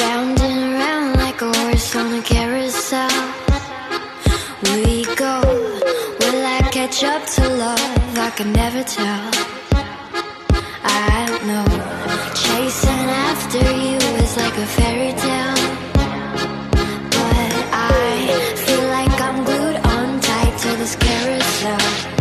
Round and round like a horse on a carousel. We go Will I catch up to love? I can never tell. I don't know Chasing after you is like a fairy tale. But I feel like I'm glued on tight to this carousel.